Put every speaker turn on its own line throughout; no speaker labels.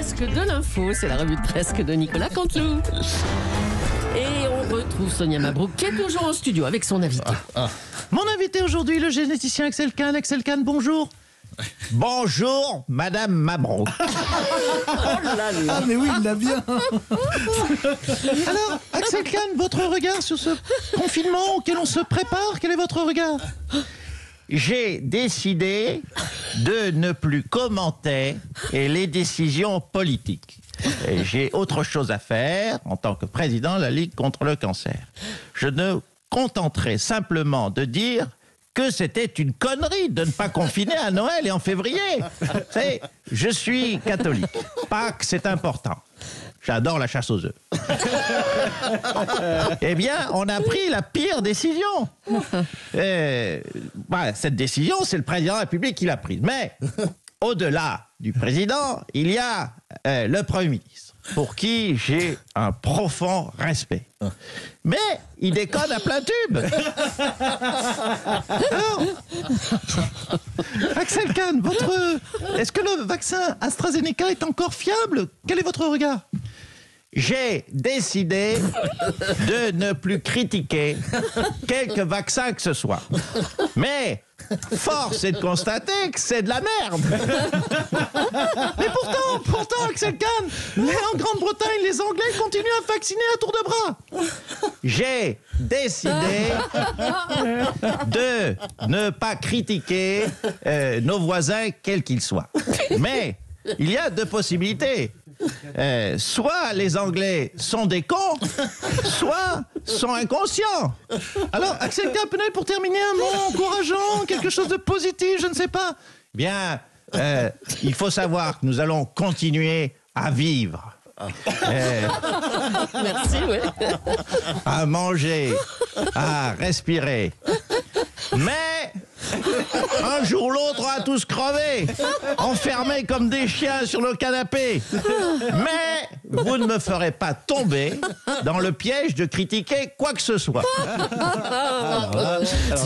presque de l'info. C'est la revue de presque de Nicolas Canteloup. Et on retrouve Sonia Mabrouk qui est toujours en studio avec son invité.
Mon invité aujourd'hui, le généticien Axel Kahn. Axel Kahn, bonjour.
Bonjour, Madame Mabrouk.
Ah mais oui, il l'a bien. Alors, Axel Kahn, votre regard sur ce confinement auquel on se prépare, quel est votre regard?
J'ai décidé de ne plus commenter les décisions politiques. J'ai autre chose à faire en tant que président de la Ligue contre le cancer. Je ne contenterai simplement de dire que c'était une connerie de ne pas confiner à Noël et en février. Je suis catholique. Pâques, c'est important. J'adore la chasse aux œufs. eh bien, on a pris la pire décision. Euh, bah, cette décision, c'est le président de la République qui l'a prise. Mais au-delà du président, il y a euh, le Premier ministre, pour qui j'ai un profond respect. Mais il déconne à plein tube.
Axel Kahn, votre... est-ce que le vaccin AstraZeneca est encore fiable? Quel est votre regard?
J'ai décidé de ne plus critiquer quelque vaccin que ce soit. Mais force est de constater que c'est de la merde.
Mais pourtant, pourtant, Axel Kahn, en Grande-Bretagne, les Anglais continuent à vacciner à tour de bras.
J'ai décidé de ne pas critiquer euh, nos voisins, quels qu'ils soient. Mais il y a deux possibilités. Euh, soit les Anglais sont des cons, soit sont inconscients.
Alors, Axel Kahn, peut-être pour terminer, un mot encourageant, quelque chose de positif, je ne sais pas.
Bien, euh, il faut savoir que nous allons continuer à vivre. Euh,
Merci, oui.
à manger, à respirer. Mais un jour ou l'autre, on va tous crever, enfermés comme des chiens sur le canapé. Mais vous ne me ferez pas tomber dans le piège de critiquer quoi que ce soit.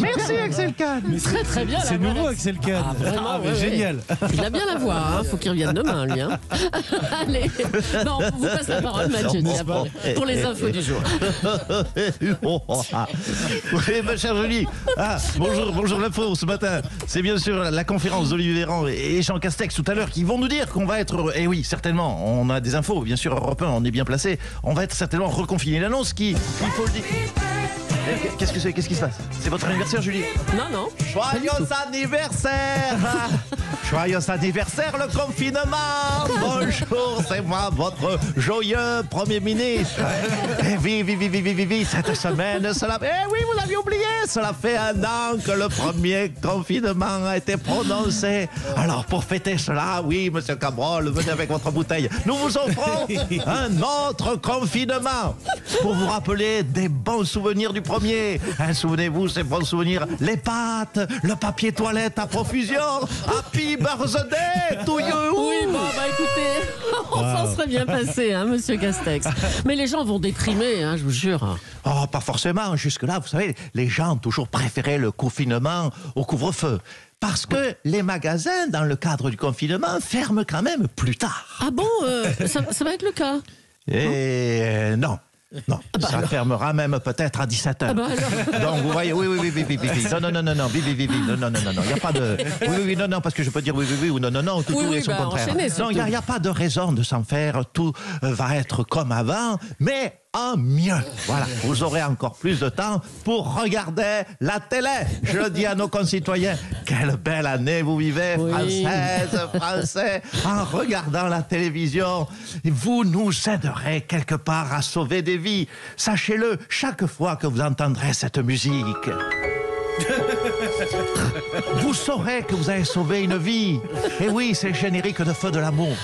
Merci, Axel Kahn.
Très très bien.
C'est nouveau Axel Kahn.
Ah, vraiment,
Ah, mais
ouais, ouais.
génial.
Il a bien la voix, hein. faut qu'il revienne demain, lui. hein. Allez, non, on vous passe la parole, Mathieu, pour les infos du jour.
Oui, ma chère Julie. Ah, bonjour, bonjour l'info ce matin. C'est bien sûr la conférence d'Olivier Véran et Jean Castex tout à l'heure qui vont nous dire qu'on va être. Eh oui, certainement, on a des infos, bien sûr, Europe 1, on est bien placé. On va être certainement reconfiné. L'annonce qui, il faut le dire. Eh, Qu'est-ce que c'est Qu'est-ce qui se passe? C'est votre anniversaire, Julie?
Non, non.
Joyeux anniversaire Joyeux anniversaire le confinement Bonjour, c'est moi, votre joyeux Premier ministre Eh oui, oui, oui, oui, oui, oui, oui, cette semaine, cela... Eh oui, vous l'aviez oublié Cela fait un an que le premier confinement a été prononcé. Alors, pour fêter cela, oui, monsieur Cabrol, venez avec votre bouteille. Nous vous offrons un autre confinement pour vous rappeler des bons souvenirs du premier. Hein, Souvenez-vous, ces bons souvenirs, les pâtes, le papier toilette à profusion. Happy birthday to you
Oui, bon, bah écoutez, on s'en serait bien passé, hein, monsieur Castex. Mais les gens vont déprimer, hein, je vous jure.
Oh, pas forcément. Jusque-là, vous savez, les gens ont toujours préféré le confinement au couvre-feu. Parce que les magasins, dans le cadre du confinement, ferment quand même plus tard.
Ah bon, euh, ça, ça va être le cas
Et euh, non. Non, ça fermera même peut-être à 17h.
Ah bah.
Donc vous voyez, oui, oui, oui, oui, oui, oui, oui. Non, non, non, non, non, oui, oui, oui, oui, non, non, non, non, non, il n'y a pas de... Oui, oui, oui, non, non, parce que je peux dire oui, oui, oui, ou non, non, non, tout,
Oui,
tout
oui,
son
bah,
contraire. non, il n'y a pas de raison de s'en faire, tout euh, va être comme avant, mais en mieux. Voilà, vous aurez encore plus de temps pour regarder la télé. Je le dis à nos concitoyens, quelle belle année vous vivez,
Oui.
française, français, en regardant la télévision. Vous nous aiderez quelque part à sauver des vies. Sachez-le, chaque fois que vous entendrez cette musique. Vous saurez que vous avez sauvé une vie. Et oui, c'est le générique de Feu de l'amour.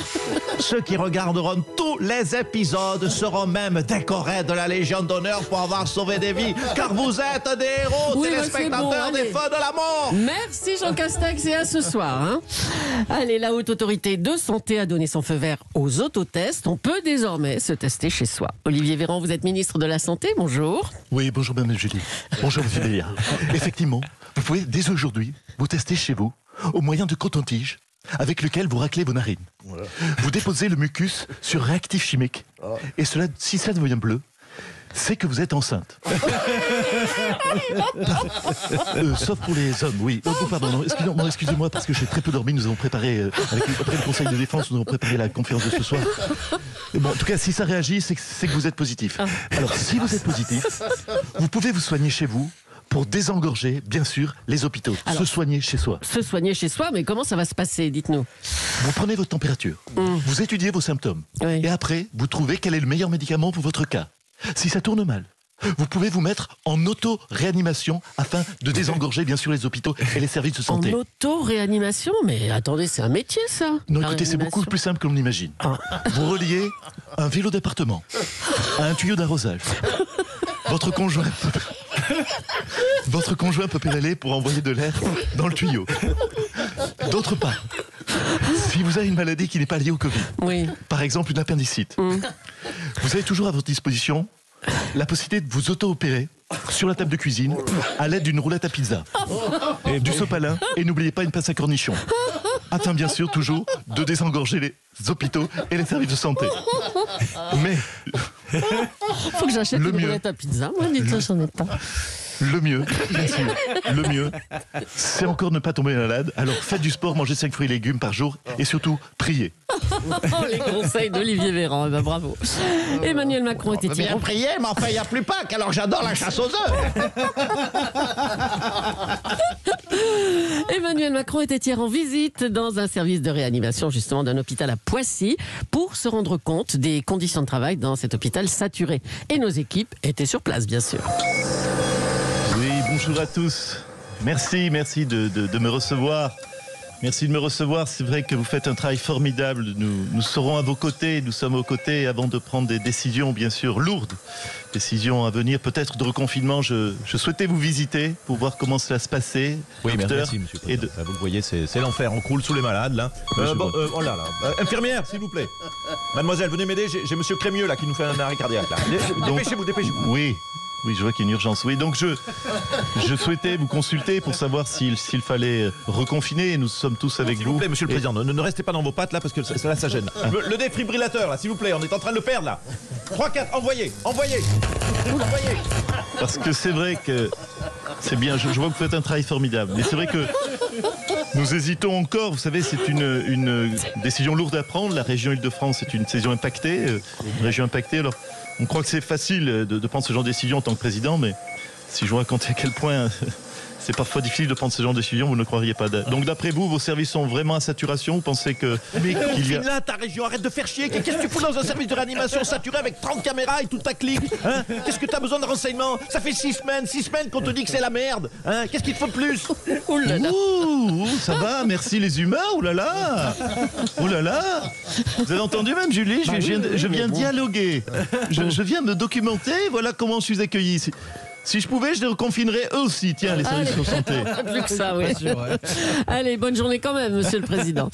Ceux qui regarderont tous les épisodes seront même décorés de la Légion d'honneur pour avoir sauvé des vies, car vous êtes des héros,
Oui, bah,
téléspectateurs
bon,
des. Feux de l'amour.
Merci Jean Castex et à ce soir. hein. Allez, la haute autorité de santé a donné son feu vert aux autotests. On peut désormais se tester chez soi. Olivier Véran, vous êtes ministre de la Santé, bonjour.
Oui, bonjour Madame Julie. Bonjour Monsieur Béliard. Effectivement, vous pouvez dès aujourd'hui vous tester chez vous au moyen de coton-tige avec lequel vous raclez vos narines. Vous déposez le mucus sur réactif chimique. Et cela, si ça devient bleu, c'est que vous êtes enceinte. Euh, sauf pour les hommes, oui. Oh, pardon, excusez- excusez-moi parce que j'ai très peu dormi. Nous avons préparé, euh, avec, après le Conseil de défense, nous avons préparé la conférence de ce soir. Bon, en tout cas, si ça réagit, c'est que, c'est que vous êtes positif. Alors, si vous êtes positif, vous pouvez vous soigner chez vous pour désengorger, bien sûr, les hôpitaux.
Alors-
Se soigner chez soi.
Se soigner chez soi, mais comment ça va se passer Dites-nous?
Vous prenez votre température, vous étudiez vos symptômes,
Oui.
et après, vous trouvez quel est le meilleur médicament pour votre cas. Si ça tourne mal, vous pouvez vous mettre en auto-réanimation afin de désengorger, bien sûr, les hôpitaux et les services de
En
santé.
auto-réanimation? Mais attendez, c'est un métier ça
Non, écoutez, c'est beaucoup plus simple que l'on imagine. Vous reliez un vélo d'appartement à un tuyau d'arrosage. Votre conjoint. Votre conjoint peut pédaler pour envoyer de l'air dans le tuyau. D'autre part, si vous avez une maladie qui n'est pas liée au Covid,
Oui.
par exemple une appendicite, vous avez toujours à votre disposition la possibilité de vous auto-opérer sur la table de cuisine à l'aide d'une roulette à pizza, et du sopalin et n'oubliez pas une pince à cornichons. Afin bien sûr toujours de désengorger les hôpitaux et les services de santé. Mais
Faut que j'achète une
mieux.
roulette à pizza. Moi, dites-moi, j'en ai pas.
Le mieux, bien sûr, le mieux, c'est encore ne pas tomber malade. Alors faites du sport, mangez 5 fruits et légumes par jour et surtout priez.
Oh, les conseils d'Olivier Véran, eh ben, bravo. Emmanuel Macron était
Bien prier, mais enfin, il n'y a plus Pâques, alors j'adore la chasse aux œufs.
Emmanuel Macron était hier en visite dans un service de réanimation justement d'un hôpital à Poissy pour se rendre compte des conditions de travail dans cet hôpital saturé? Et nos équipes étaient sur place, bien sûr.
Bonjour à tous. Merci, merci de, de- de me recevoir. Merci de me recevoir. C'est vrai que vous faites un travail formidable. Nous, nous serons à vos côtés. Nous sommes aux côtés avant de prendre des décisions, bien sûr, lourdes. Décisions à venir, peut-être de reconfinement. Je, je souhaitais vous visiter pour voir comment cela se passait.
Oui,
docteur.
merci, monsieur.
Et
Président.
de-
Ça, vous le voyez, c'est l'enfer. On croule sous les malades, là. Euh, bon, euh, oh là là. Euh, infirmière, s'il vous plaît. Mademoiselle, venez m'aider. J'ai monsieur Crémieux, là, qui nous fait un arrêt cardiaque, là. Dépêchez-vous, dépêchez-vous.
Oui, oui, je vois qu'il y a une urgence. Oui, donc je, je souhaitais vous consulter pour savoir s'il s'il fallait reconfiner. Nous sommes tous avec
S'il vous
vous.
plaît, monsieur le président, ne, ne restez pas dans vos pattes, là, parce que ça, ça, gêne. Le, le défibrillateur, là, s'il vous plaît. On est en train de le perdre, là. 3, 4, envoyez, envoyez. Envoyez.
Parce que c'est vrai que c'est bien, je, je vois que vous faites un travail formidable. Mais c'est vrai que nous hésitons encore. Vous savez, c'est une, une décision lourde à prendre. La région Île-de-France est une décision impactée, euh, une région impactée. Alors, on croit que c'est facile de, de prendre ce genre de décision en tant que président, mais si je vous racontais à quel point c'est parfois difficile de prendre ce genre de décision, vous ne croiriez pas. Donc, d'après vous, vos services sont vraiment à saturation? Vous pensez que
Mais
qu'il y a
là ta région, arrête de faire chier. Qu'est-ce que tu fous dans un service de réanimation saturé avec 30 caméras et tout ta clique hein? Qu'est-ce que t'as besoin de renseignements? Ça fait 6 semaines, 6 semaines qu'on te dit que c'est la merde. Hein? Qu'est-ce qu'il te faut de plus?
Ouh là là.
Ouh, ouh, ça va, merci les humains, oh là là Oh là là Vous avez entendu même Julie, je,
Bah
je viens,
oui, oui,
je
mais
viens
bon.
dialoguer, je, je viens me documenter, voilà comment je suis accueilli. Si, si je pouvais, je les reconfinerais eux aussi, tiens, les services de santé.
Plus que ça, oui. Allez, bonne journée quand même, Monsieur le Président.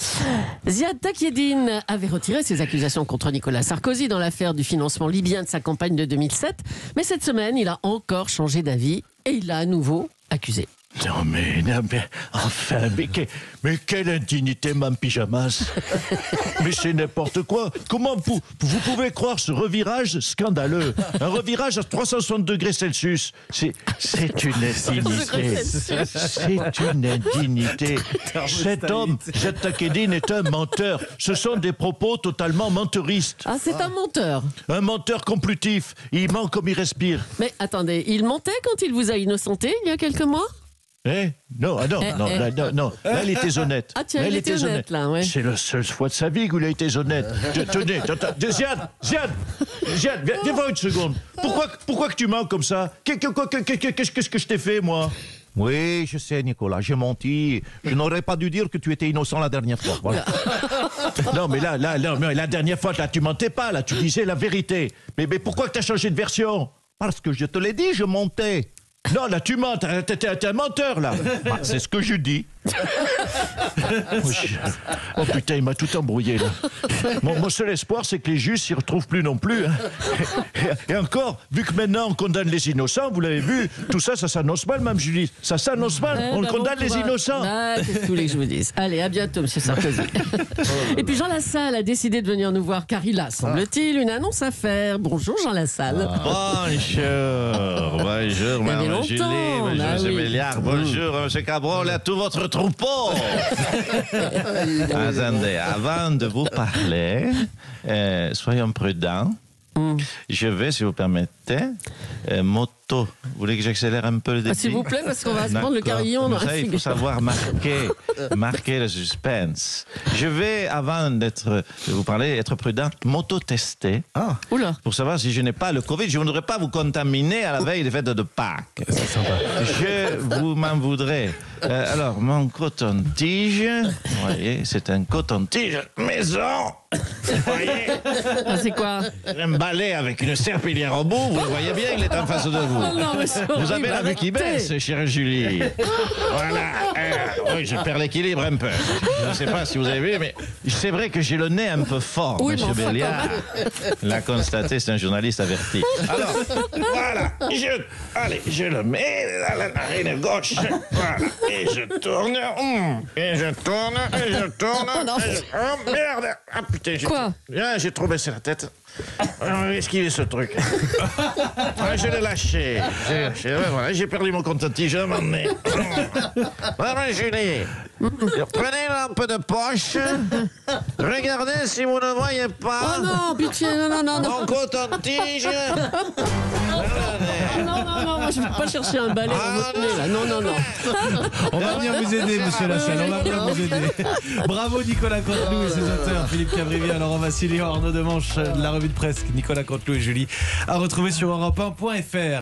Ziad Takieddine avait retiré ses accusations contre Nicolas Sarkozy dans l'affaire du financement libyen de sa campagne de 2007. Mais cette semaine, il a encore changé d'avis et il l'a à nouveau accusé.
Non mais, non mais, enfin, mais, que- mais quelle indignité, mam pyjamas Mais c'est n'importe quoi. Comment vous, vous pouvez croire ce revirage scandaleux? Un revirage à 360 degrés Celsius. C'est c'est une indignité. C'est une indignité. Cet homme, Jad Takedine, est un menteur. Ce sont des propos totalement menteuristes
Ah, c'est un menteur.
Un menteur complutif. Il ment comme il respire.
Mais attendez, il mentait quand il vous a innocenté il y a quelques mois?
Eh Non, ah non,
Eh,
non,
eh.
là, non, non. Là, il était honnête.
Ah, tiens,
Là,
il était honnête, là, ouais.
C'est la seule fois de sa vie où il a été honnête. Te- Tenez, Ziad, Ziad, Ziad, viens, viens voir une seconde. Pourquoi, pourquoi que tu mens comme ça? Qu'est- que- que- que- que- Qu'est-ce que je t'ai fait, moi?
Oui, je sais, Nicolas, j'ai menti. Je n'aurais pas dû dire que tu étais innocent la dernière fois. Voilà.
Non, mais là, là, là, mais la dernière fois, là, tu mentais pas, là, tu disais la vérité. Mais, mais pourquoi que t'as changé de version?
Parce que je te l'ai dit, je mentais.
Non, là, tu mens, t'es un menteur, là.
Bah, c'est ce que je dis.
Oh, oh, putain, il m'a tout embrouillé là. Mon, mon seul espoir, c'est que les juges s'y retrouvent plus non plus. hein. Et, et encore, vu que maintenant on condamne les innocents, vous l'avez vu, tout ça, ça s'annonce mal, Mme Julie. Ça s'annonce mal. On
ben,
condamne
bon
les innocents.
Ah, Qu'est-ce que vous voulez que je vous dise Allez, à bientôt, Monsieur Sarkozy. Et puis Jean Lassalle a décidé de venir nous voir car il a, semble-t-il, une annonce à faire. Bonjour Jean Lassalle.
Bonjour, bonjour,
avait
Madame Julie, bonjour,
bah
Monsieur
oui.
Béliard, bonjour, Monsieur Cabrol, et à tout votre troupeau. Attendez, avant de vous parler, euh, soyons prudents.
Hmm.
Je vais, si vous permettez, euh, moto. Vous voulez que j'accélère un peu le
Ah,
débit
S'il vous plaît, parce qu'on va se prendre le carillon dans
ça, il faut savoir marquer, marquer le suspense. Je vais, avant d'être, de vous parler, être prudent, m'auto-tester.
Oula.
Pour savoir si je n'ai pas le Covid, je ne voudrais pas vous contaminer à la veille des fêtes de Pâques. Je vous m'en voudrais. Euh, alors, mon coton-tige, vous voyez, c'est un coton-tige maison. Vous voyez,
Ah, c'est quoi?
Un balai avec une serpillière au bout, vous le voyez bien, il est en face de vous.
Oh non, mais c'est
Vous avez la vue qui baisse, chère Julie. Voilà. Euh, oui, je perds l'équilibre un peu. Je ne sais pas si vous avez vu, mais c'est vrai que j'ai le nez un peu fort,
Oui,
monsieur Béliard. L'a constaté, c'est un journaliste averti. Alors, voilà. Je, allez, je le mets à la narine gauche. Voilà. Et je tourne. et je tourne. Et je tourne.
Oh, non.
et je- oh, merde. Ah, putain, j'ai
Quoi
Ah, J'ai trop baissé la tête. Alors, Esquiver ce truc. Ah, je l'ai lâché. J'ai lâché. Ouais, voilà, j'ai perdu mon compte-tige à mon nez. Voilà, Julie. Prenez un peu de poche. Regardez si vous ne voyez pas
Oh non, pitié, non, non, non, non.
mon coton-tige.
Non, non, non, moi je vais pas chercher un balai dans votre nez là. Non, non, non.
On va venir vous aider, monsieur Lassalle, on va venir vous aider. Bravo Nicolas Canteloup et ses auteurs, Philippe Cabrivier, Laurent Vassilio, Arnaud Demanche, de la revue de presse, Nicolas Canteloup et Julie, à retrouver sur europe1.fr.